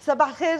صباح الخير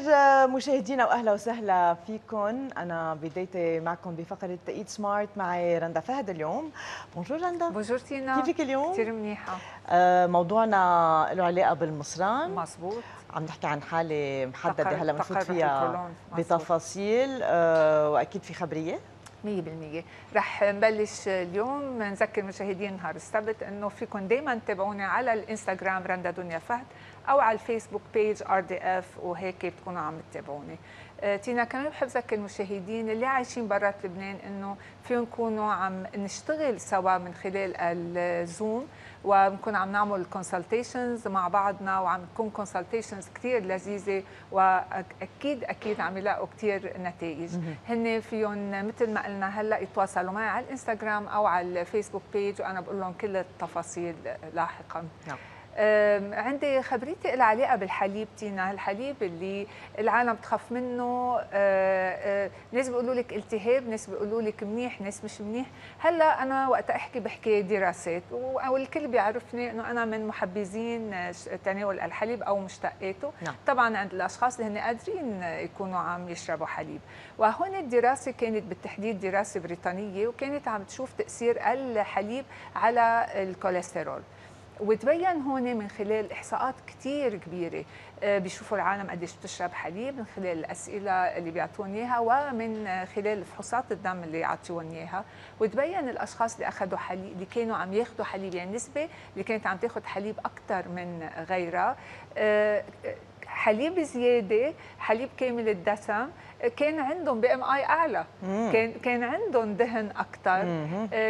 مشاهدينا وأهلا وسهلا فيكم. أنا بدايتي معكم بفقرة Eat Smart معي رندا فهد اليوم. bonjour رندا. bonjour تينا كيفك اليوم؟ كثير منيحة. آه موضوعنا له علاقة بالمصران. مزبوط عم نحكي عن حالة محددة هلا بنفوت فيها. بتفاصيل آه وأكيد في خبرية. 100% رح نبلش اليوم نذكر مشاهدين نهار السبت إنه فيكم دائما تتابعوني على الإنستغرام رندا دنيا فهد أو على الفيسبوك page RDF وهيك بتكونوا عم تتابعوني. آه، تينا كمان بحب أذكر المشاهدين اللي عايشين برات لبنان إنه فيهم نكونوا عم نشتغل سوا من خلال الزوم وبنكون عم نعمل consultations مع بعضنا وعم تكون consultations كثير لذيذة وأكيد أكيد عم يلاقوا كثير نتائج. هن فيهم مثل ما قلنا هلأ يتواصلوا معي على الإنستغرام أو على الفيسبوك page وأنا بقول لهم كل التفاصيل لاحقا. نعم. عندي خبريتي لها علاقه بالحليب تينا. الحليب اللي العالم تخاف منه أه، أه، ناس بيقولوا لك التهاب ناس بيقولوا لك منيح ناس مش منيح. هلا أنا وقت أحكي بحكي دراسات والكل بيعرفني إنه أنا من محبذين تناول الحليب أو مشتقاته. نعم. طبعا عند الأشخاص اللي هن قادرين يكونوا عم يشربوا حليب. وهون الدراسة كانت بالتحديد دراسة بريطانية وكانت عم تشوف تأثير الحليب على الكوليسترول. وتبين هون من خلال إحصاءات كثير كبيرة آه، بيشوفوا العالم قديش بتشرب حليب من خلال الأسئلة اللي بيعطون إياها ومن خلال فحوصات الدم اللي يعطيون إياها. وتبين الأشخاص اللي أخذوا حليب اللي كانوا عم ياخذوا حليب يعني النسبة اللي كانت عم تاخذ حليب أكثر من غيرها. آه، حليب زيادة حليب كامل الدسم آه، كان عندهم BMI أعلى. مم. كان كان عندهم دهن أكثر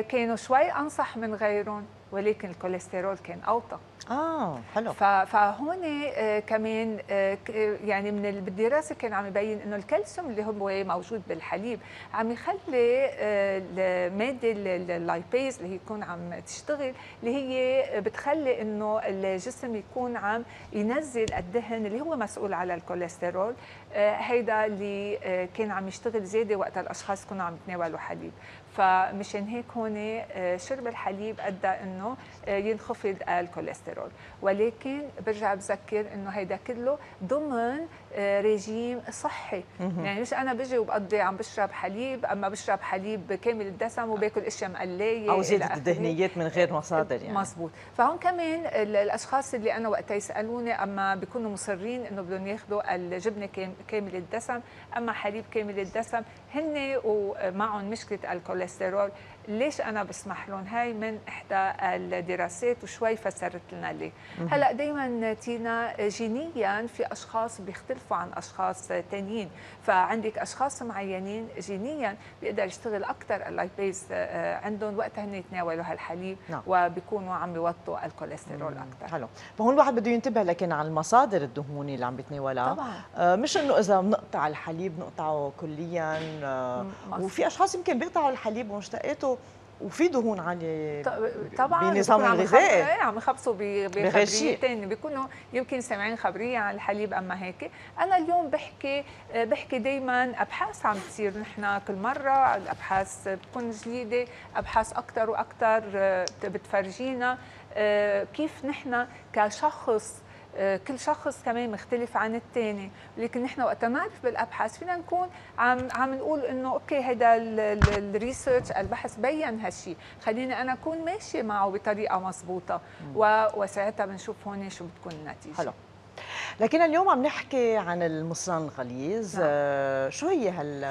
كانوا شوي أنصح من غيرهم. ولكن الكوليسترول كان أوطى. آه حلو. فهون آه، كمان آه، يعني من ال- بالدراسة كان عم يبين إنه الكالسيوم اللي هو موجود بالحليب عم يخلي آه، المادة ال- ال- ال lipase اللي هي يكون عم تشتغل اللي هي بتخلي إنه الجسم يكون عم ينزل الدهن اللي هو مسؤول على الكوليسترول هيدا اللي كان عم يشتغل زيادة وقت الأشخاص كانوا عم يتناولوا حليب. فمشان هيك هون آه، شرب الحليب أدى إنه آه، ينخفض الكوليسترول ولكن برجع بذكر إنه هيدا كله ضمن آه، ريجيم صحي. يعني مش أنا بجي وبقضي عم بشرب حليب أما بشرب حليب كامل الدسم وباكل أشياء مقلية أو زيادة. الدهنيات من غير مصادر يعني مزبوط فهون كمان ال- الأشخاص اللي أنا وقتها يسألوني أما بيكونوا مصرين إنه بدهم ياخذوا الجبنة كام- كامل الدسم أما حليب كامل الدسم هن ومعهم مشكلة الكوليسترول كلسترول ليش أنا بسمح لهم؟ هاي من إحدى الدراسات وشوي فسرت لنا ليه. هلأ دائما تينا جينيا في أشخاص بيختلفوا عن أشخاص تانيين. فعندك أشخاص معينين جينيا بيقدر يشتغل أكثر ال lipase آه، عندهم وقتها هن يتناولوا هالحليب نعم. وبيكونوا عم يوطوا الكوليسترول أكثر حلو. فهون الواحد بده ينتبه لكن على المصادر الدهونيه اللي عم بيتناولها. طبعا. آه، مش إنه إذا بنقطع الحليب نقطعه كليا آه،. وفي أشخاص يمكن بيقطعوا الحليب ومشتقاته وفي دهون عاليه طبعا بنظام الغذائي. إيه، عم يخبصوا ب- بغير شيء. بخبريه ثانية بيكونوا يمكن سامعين خبرية عن الحليب أما هيك أنا اليوم بحكي بحكي دائما أبحاث عم تصير نحن كل مرة الأبحاث بتكون جديدة أبحاث أكثر وأكثر بتفرجينا آه، كيف نحن كشخص كل شخص كمان مختلف عن الثاني لكن نحن وقت نعرف بالأبحاث فينا نكون عم عم نقول إنه okay هيدا ال research البحث بين هالشيء خليني أنا أكون ماشية معه بطريقة مضبوطة. وساعتها بنشوف هون شو بتكون النتيجة. حلو. لكن اليوم عم نحكي عن المصران الغليظ نعم. آه، شو هي هال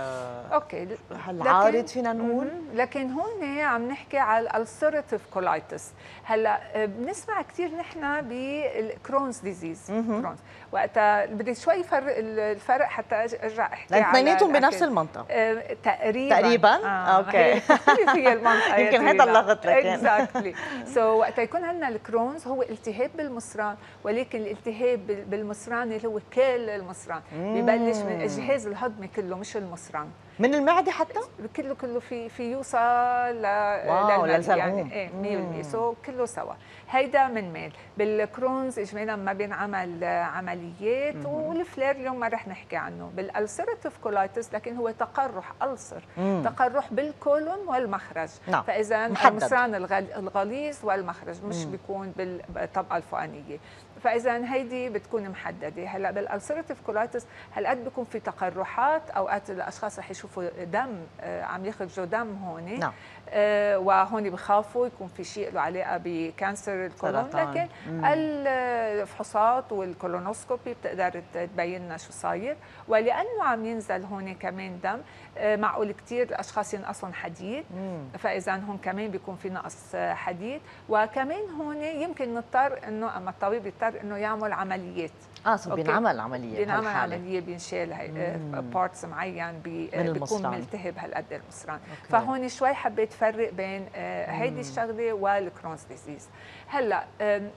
okay هالعارض لكن- فينا نقول. لكن هون عم نحكي على ال ulcerative colitis هلأ آه، بنسمع كثير نحن بال Crohn's disease. Crohn's وقتها بدي شوي فرق الفرق حتى أرجع أحكي لأن على اثنيناتهم بنفس. المنطقة آه، تقريبا تقريباً؟ آه. هي بتختلف هي المنطقة يمكن هيدا. اللغط لكن. exactly so وقت يكون عندنا ال Crohn's هو التهاب بالمصران ولكن الالتهاب بال- بالمصران اللي هو كل المصران. ببلش من الجهاز الهضمي كله مش المصران من المعدة حتى؟ كله كله في في يوصل ل يعني. إيه 100% so كله سوا. هيدا من ميل. بال Crohn's اجمالا ما بينعمل عمليات وال flare اليوم ما رح نحكي عنه. بال ulcerative colitis لكن هو تقرح ulcer. مم. تقرح بالكولون والمخرج. نعم. فإذا المصران الغليظ والمخرج مش مم. بيكون بالطبقة الفوقانية. فإذا هيدي بتكون محددة هلأ بال ulcerative colitis هالقد بيكون في تقرحات أوقات الأشخاص رح يشوفوا دم آه، عم يخرجوا دم هون نعم. آه وهون بخافوا يكون في شيء له علاقة ب cancer الكولون. لكن مم. الفحوصات وال colonoscopy بتقدر تبين لنا شو صاير. ولأنه عم ينزل هون كمان دم آه معقول كثير الاشخاص ينقصهم حديد. فإذا هون كمان بيكون في نقص حديد. وكمان هون يمكن نضطر إنه أما الطبيب يضطر إنه يعمل عمليات. آه so بينعمل عمليه بينعمل عملية بينشال هي parts معين بي بيكون ملتهب هالقد المصران. فهون شوي حبيت فرق بين آه، هيدي الشغلة وال Crohn's disease. هلأ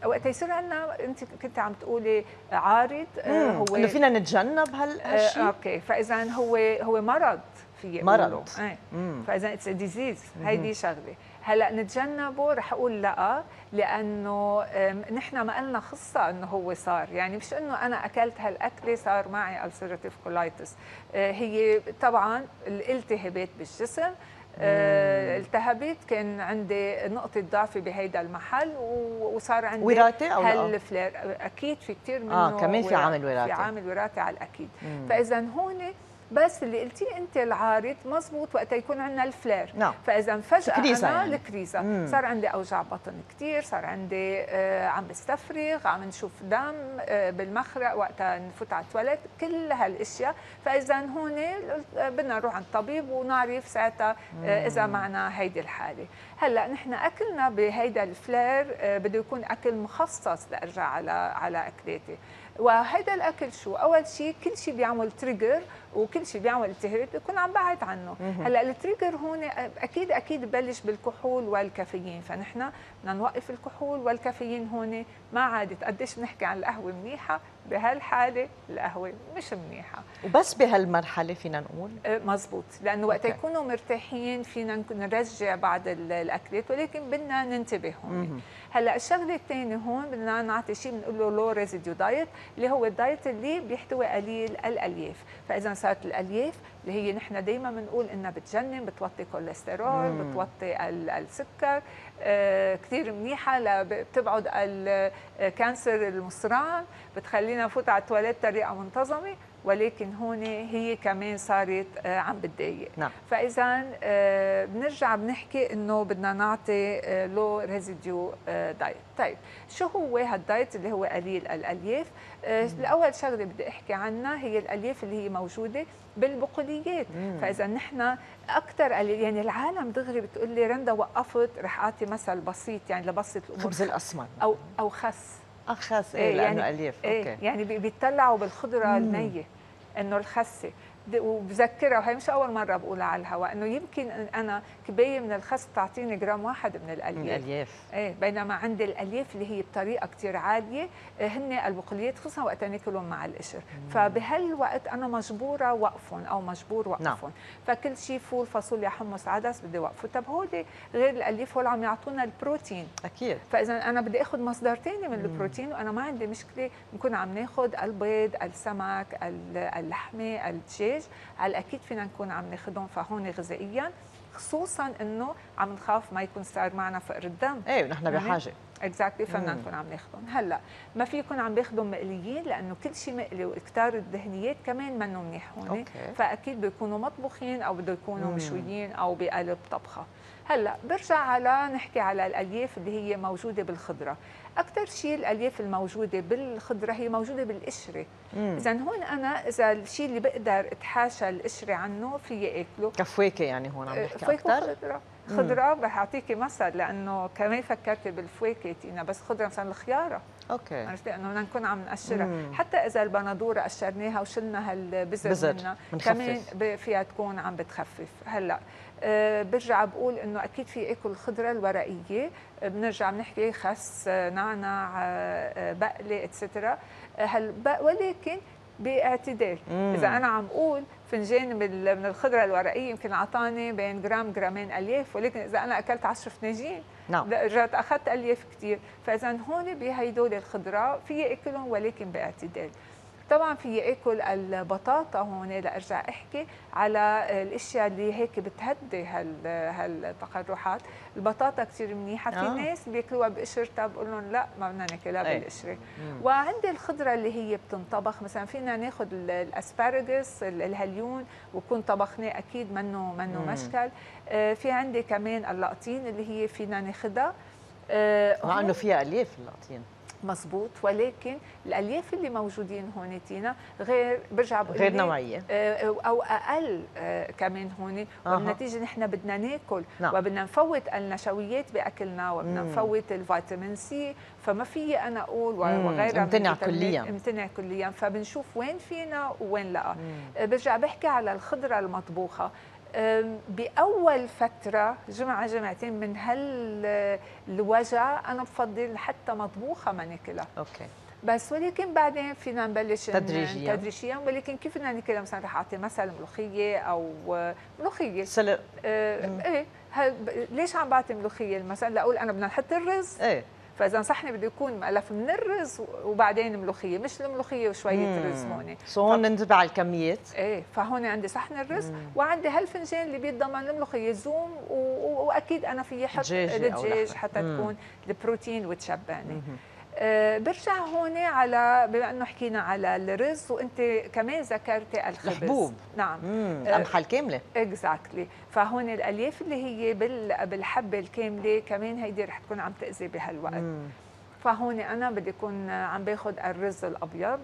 وقت يصير عندنا انت كنت عم تقولي عارض آه، هو إنه فينا نتجنب هالشيء آه أوكي. فإذا هو هو مرض في مرض. إيه. فإذا it's disease هيدي شغلة. هلأ نتجنبه رح أقول لا لأنه نحن ما قلنا خصه إنه هو صار. يعني مش إنه أنا أكلت هالأكلة صار معي ulcerative colitis هي طبعا الالتهابات بالجسم التهبت كان عندي نقطة ضعف بهيدا المحل وصار عندي وراثة أو هالفلير. أكيد في كثير منه آه كمان في عامل وراثة. في عامل وراثة على الأكيد. فإذا هون بس اللي قلتيه انت العارض مزبوط وقت يكون عندنا الفلير. نعم. فإذا فجأة أنا يعني. الكريزة. مم. صار عندي أوجاع بطن كثير صار عندي آه عم بستفرغ عم نشوف دم آه بالمخرج وقتها نفوت على التواليت كل هالأشياء. فإذا هون بدنا نروح عند الطبيب ونعرف ساعتها آه إذا معنا هيدي الحالة. هلأ نحن أكلنا بهيدا ال flare آه بده يكون أكل مخصص لارجع على على أكلاتي. وهذا الأكل شو؟ أول شيء كل شيء بيعمل trigger وكل شيء بيعمل التهاب بيكون عم بعد عنه. هلا ال trigger هون أكيد أكيد ببلش بالكحول والكافيين فنحن بدنا نوقف الكحول والكافيين هون. ما عادت قديش بنحكي عن القهوة منيحة بهالحالة القهوة مش منيحة. وبس بهالمرحلة فينا نقول؟ أه، مزبوط. لأنه وقت يكونوا مرتاحين فينا نرجع بعض الأكلات ولكن بدنا ننتبه هون. هلا الشغلة الثانية هون بدنا نعطي شيء بنقول له low residue diet اللي هو ال diet اللي بيحتوي قليل الألياف. فإذا صارت الألياف اللي هي نحن دائما بنقول إنها بتجنن بتوطي كوليسترول بتوطي السكر آه كثير منيحة بتبعد ال cancer المصران بتخلينا نفوت على التواليت بطريقة منتظمة ولكن هون هي كمان صارت آه، عم بتضايق. نعم. فاذا آه، بنرجع بنحكي إنه بدنا نعطي low residue diet طيب شو هو هال diet اللي هو قليل؟ الألياف الأول شغلة بدي أحكي عنها هي الألياف اللي هي موجودة بالبقوليات. فإذا نحن أكثر يعني العالم دغري بتقول لي رندا وقفت رح أعطي مثل بسيط يعني لبسط الأمور. خبز الأسمر أو أو خس. الخس إيه, إيه لأنه يعني الياف إيه أوكي. يعني بيطلعوا بالخضرة النية إنه الخسة. وبذكرها وهي مش أول مرة بقولها على الهواء انه يمكن أنا كباية من الخس تعطيني جرام واحد من الألياف. من الألياف. إيه بينما عندي الألياف اللي هي بطريقة كثير عاليه آه، هن البقوليات خصوصا وقت ناكلهم مع القشر. فبهالوقت أنا مجبورة وقفهم أو مجبور وقفهم. نعم. فكل شيء فول فاصوليا حمص عدس بدي وقفه. طب هودي غير الألياف هول عم يعطونا البروتين. أكيد. فاذا أنا بدي آخذ مصدر ثاني من البروتين وأنا ما عندي مشكلة نكون عم ناخذ البيض السمك اللحمة الدجاج على الاكيد فينا نكون عم ناخذهم فهون غذائيا خصوصا إنه عم نخاف ما يكون صار معنا فقر الدم. إيه ونحن بحاجة. exactly فبدنا نكون عم ناخذهم هلأ ما في يكون عم بياخذهم مقليين لأنه كل شيء مقلي واكثار الدهنيات كمان منه منيح هون. فأكيد بيكونوا مطبوخين أو بده يكونوا. مشويين أو بقلب طبخة. هلأ برجع على نحكي على الألياف اللي هي موجودة بالخضرة. أكثر شيء الألياف الموجودة بالخضرة هي موجودة بالقشرة. اذا هون أنا إذا الشيء اللي بقدر أتحاشى القشرة عنه في أكله. كفواكة يعني هون عم نحكي أكثر خضره رح اعطيكي مثل لأنه كمان فكرتي بالفواكه تينا بس خضره مثلا الخيارة. أوكي. عرفتي؟ انه بدنا نكون عم نقشرها. حتى إذا البندورة قشرناها وشلنا هالبذر منها كمان فيها تكون عم بتخفف. هلأ أه برجع بقول إنه أكيد في أكل الخضره الورقية. بنرجع بنحكي خس نعناع أه بقلة etcetera هل ولكن باعتدال. مم. إذا أنا عم أقول فنجان من من الخضرة الورقية يمكن أعطاني بين جرام جرامين ألياف. ولكن إذا أنا أكلت 10 فناجين نعم. رجعت أخذت ألياف كثير فإذا هون بهيدول الخضراء في أكلهم ولكن باعتدال. طبعا في آكل البطاطا هون لارجع أحكي على الأشياء اللي هيك بتهدي هال هالتقرحات البطاطا كثير منيحة في آه. ناس بياكلوها بقشرتها بقول لهم لا ما بدنا ناكلها أي. بالقشرة. وعندي الخضرة اللي هي بتنطبخ مثلا فينا ناخذ الاسبارجس الهليون وكون طبخناه أكيد منه منه مم. مشكل آه، في عندي كمان اللقطين اللي هي فينا ناخذها آه، مع إنه فيها ألياف اللقطين مزبوط ولكن الألياف اللي موجودين هون تينا غير برجع بقول غير نوعية آه، أو أقل آه، كمان هون أها. وبالنتيجة نحن بدنا ناكل نعم. وبدنا نفوت النشويات بأكلنا وبدنا. نفوت الفيتامين سي فما في أنا أقول. وغيرها امتنع كلياً. امتنع كليا فبنشوف وين فينا وين لا مم. آه، برجع بحكي على الخضرة المطبوخة بأول فترة جمعة جمعتين من هالوجع أنا بفضل حتى مطبوخة ما ناكلها أوكي. بس ولكن بعدين فينا نبلش تدريجياً. تدريجيا. ولكن كيف بدنا ناكلها مثلا؟ رح أعطي مثل ملوخية أو ملوخية. سلق آه مم. إيه ليش عم بعطي ملوخية مثلا؟ لأقول أنا بدنا نحط الرز. إيه. فإذا ن صحني بده يكون مألف من الرز وبعدين ملوخية مش الملوخية وشويه رز هون هون ننتبه على الكميات إيه فهون عندي صحن الرز مم. وعندي هالفنجان اللي بيتضمن الملوخية زوم و... وأكيد أنا في حط الدجاج. حتى مم. تكون البروتين وتشبعني برجع هون على بما إنه حكينا على الرز وإنت كمان ذكرتي الخبز الحبوب. نعم. آه، القمحه الكاملة exactly فهون الألياف اللي هي بال... بالحبة الكاملة كمان هيدي رح تكون عم تأذي بهالوقت مم. فهون أنا بدي أكون عم باخذ الرز الأبيض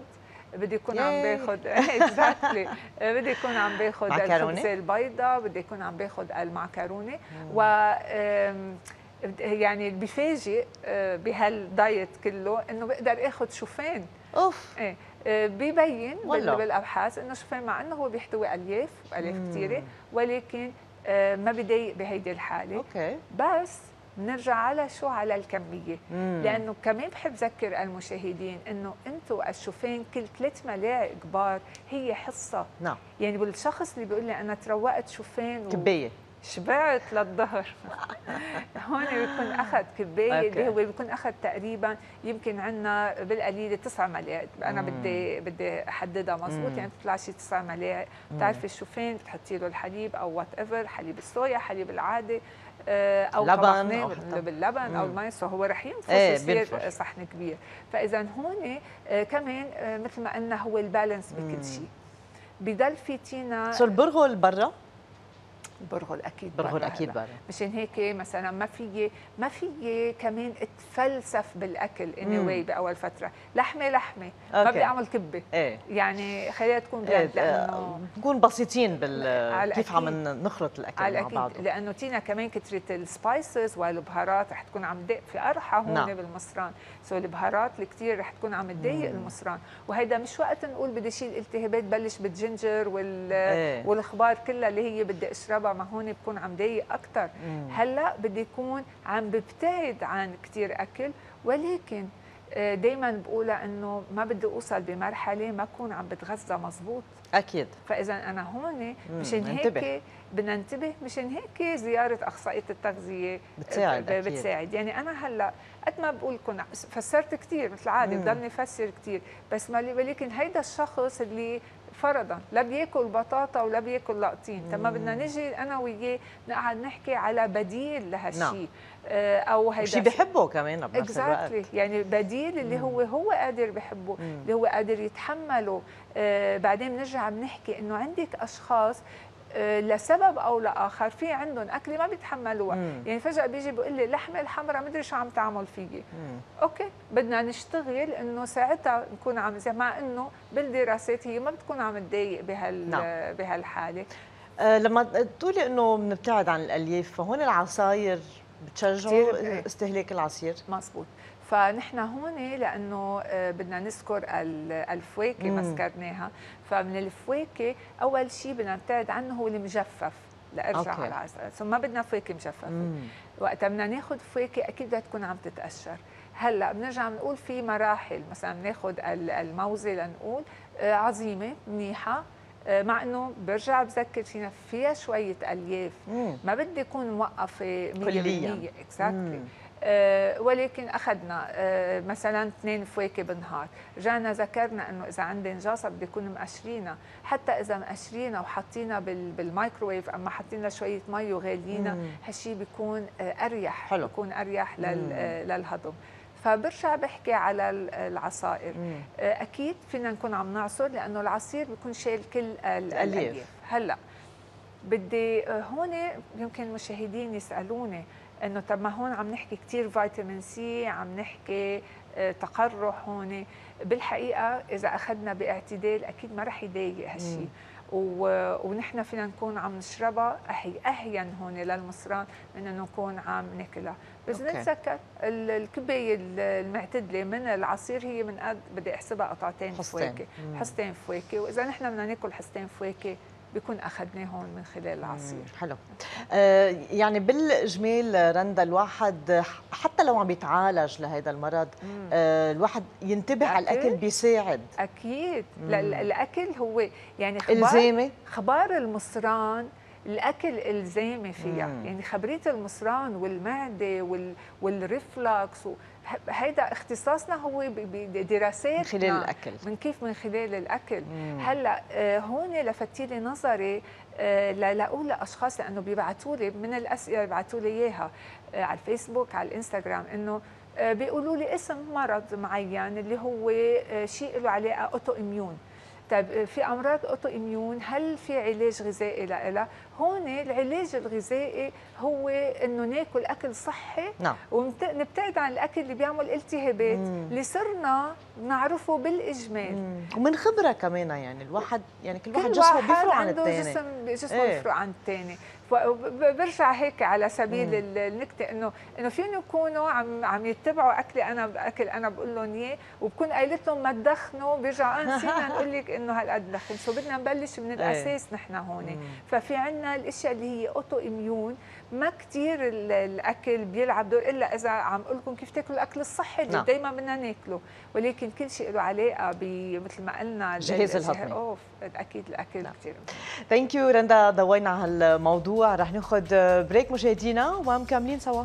بدي يكون عم. باخذ exactly بدي يكون عم باخذ؟ الخبزه البيضاء بدي يكون عم باخذ المعكرونة و يعني اللي بفاجئ آه، بهالدايت كله إنه بقدر اخذ شوفان. أوف. إيه آه، ببين بالأبحاث إنه شوفان مع إنه هو بيحتوي ألياف ألياف. كثيره ولكن آه، ما بضايق بهيدي الحالة. أوكي. بس بنرجع على شو على الكمية. مم. لأنه كمان بحب ذكر المشاهدين إنه أنتم الشوفان كل ثلاث ملاعق كبار هي حصة. نعم. يعني بالشخص اللي بيقول لي أنا تروقت شوفان و- كباية. شبعت للظهر هون بيكون أخذ كباية. اللي هو بيكون أخذ تقريبا يمكن عندنا بالقليله تسع ملاعق أنا مم. بدي بدي أحددها مزبوط مم. يعني بتطلع شي تسع ملاعق مم. بتعرفي الشوفان بتحطي له الحليب أو whatever حليب الصويا حليب العادي آه، أو لبن حتى- باللبن أو مم. المي so هو رح ينفش إيه، يصير. صحن كبير فاذا هون آه، كمان آه، مثل ما قلنا هو ال balance. بكل شيء بضل في تينا so البرغل برا برغل أكيد برغل أكيد. برا. مشان هيك مثلا ما في ما في كمان أتفلسف بالأكل اني anyway بأول فترة. لحمة لحمة. ما أوكي. بدي أعمل كبة. إيه. يعني خليها تكون إيه، بلاد لأنه آه، نكون بسيطين بال كيف عم الأكيد. نخلط الأكل على مع بعضه. لأنه تينا كمان كثره ال spices والبهارات رح تكون عم تدق في قرحة هون نعم. بالمصران so البهارات الكثير رح تكون عم تضايق المصران وهيدا مش وقت نقول بدي شيل التهابات بلش بالجنجر وال إيه. والاخبار كلها اللي هي بدي أشربها. ما هون بكون عم ضايق أكثر. هلأ بدي يكون عم ببتعد عن كثير أكل ولكن دائما بقولها إنه ما بدي أوصل بمرحلة ما أكون عم بتغذى مزبوط أكيد فاذا أنا هون مشان. هيك بدنا ننتبه مشان هيك زيارة أخصائية التغذية بتساعد ب- أكيد. بتساعد يعني أنا هلأ قد ما بقول لكم فسرت كثير مثل العاده مم. بضلني فسر كثير بس ما ولكن هيدا الشخص اللي فرضا لا بياكل بطاطا ولا بياكل لقطين طب ما بدنا نجي أنا وياه نقعد نحكي على بديل لهالشيء نعم. آه، أو هيدا شيء بحبه كمان بنفس الوقت. اكزاكتلي يعني بديل اللي هو هو قادر بحبه مم. اللي هو قادر يتحمله. آه بعدين بنرجع بنحكي إنه عندك أشخاص لسبب أو لاخر في عندهم اكله ما بيتحملوها مم. يعني فجأة بيجي بيقول لي اللحمة الحمراء مدري شو عم تعمل فيي. أوكي بدنا نشتغل إنه ساعتها نكون عم مع إنه بالدراسات هي ما بتكون عم تضايق بهال نعم. بهالحالة آه لما تقولي إنه بنبتعد عن الألياف فهون العصاير بتشجعوا إيه. استهلاك العصير مزبوط فنحن هون لأنه آه، بدنا نذكر ال- الفواكه ما مم. ذكرناها فمن الفواكه أول شيء بدنا نبتعد عنه هو المجفف لأرجع أوكي. على العسل ثم ما بدنا فواكه مجففة. مم. وقتها بدنا ناخذ فواكه أكيد بدها تكون عم تتقشر. هلأ بنرجع بنقول في مراحل. مثلا بناخذ الموزة لنقول آه، عظيمة منيحة آه، مع إنه برجع بذكر فينا فيها شوية ألياف. ما بدي أكون موقفة 100% كليا. exactly ولكن أخذنا أه مثلا اثنين فواكه بالنهار رجعنا ذكرنا إنه إذا عندي نجاسه بدي يكون مقشرينها. حتى إذا مقشرينها وحاطينها بالمايكروويف أما حاطين شوية مي وغاليينها هالشيء بيكون آه، أريح حلو. بيكون أريح آه، للهضم. فبرجع بحكي على العصائر. مم. آه، أكيد فينا نكون عم نعصر لأنه العصير بيكون شايل كل الألياف. هلأ. بدي هون يمكن المشاهدين يسألوني إنه طب ما هون عم نحكي كثير فيتامين سي عم نحكي آه، تقرح هون. بالحقيقة إذا أخذنا باعتدال أكيد ما رح يضايق هالشيء ونحن فينا نكون عم نشربها هي أهين هون للمصران من إنه نكون عم ناكلها. بس نتذكر الكبايه المعتدلة من العصير هي من قد بدي أحسبها قطعتين فواكه. حصتين فواكه. وإذا نحن بدنا ناكل حصتين فواكه بيكون اخذناهم من خلال العصير. حلو. آه يعني بالاجمال رندا الواحد حتى لو عم يتعالج لهذا المرض آه الواحد ينتبه على الأكل بيساعد. أكيد. لا الأكل هو يعني خبار إلزامي. خبار المصران الأكل الزامي فيها مم. يعني خبرية المصران والمعدة وال... وال reflux و... هيدا اختصاصنا هو بدراسات من خلال الأكل من كيف من خلال الأكل مم. هلأ آه، هون لفتي لي نظري آه، لأقول لأشخاص لأنه بيبعثوا لي من الأسئلة بيبعثوا لي إياها آه، على الفيسبوك على الإنستغرام إنه بيقولوا لي اسم مرض معين اللي هو شيء له علاقة autoimmune طيب في أمراض autoimmune هل في علاج غذائي لها هون العلاج الغذائي هو إنه ناكل أكل صحي نعم. ونبتعد عن الأكل اللي بيعمل التهابات اللي صرنا نعرفه بالإجمال. مم. ومن خبرة كمان يعني الواحد يعني كل واحد جسمه بيفرق عن الثاني جسم جسمه إيه؟ بيفرق عن الثاني برجع هيك على سبيل النكتة انه إنه فيهم يكونوا عم عم يتبعوا أكلي أنا أكل أنا بقول لهم إياه وبكون قايلت لهم ما تدخنوا بيرجعوا آه، نسينا نقول لك إنه هالقد دخن so بدنا نبلش من إيه. الأساس نحن هون. ففي عنا الأشياء اللي هي autoimmune ما كثير الأكل بيلعب دور إلا إذا عم أقول لكم كيف تاكلوا الأكل الصحي اللي نعم. دائما بدنا ناكله. ولكن كل شيء له علاقة مثل ما قلنا الجهاز الهضمي. أوف أكيد الأكل. كثير thank you رندا ضوينا على رح ناخذ break مشاهدينا ومكملين سوا.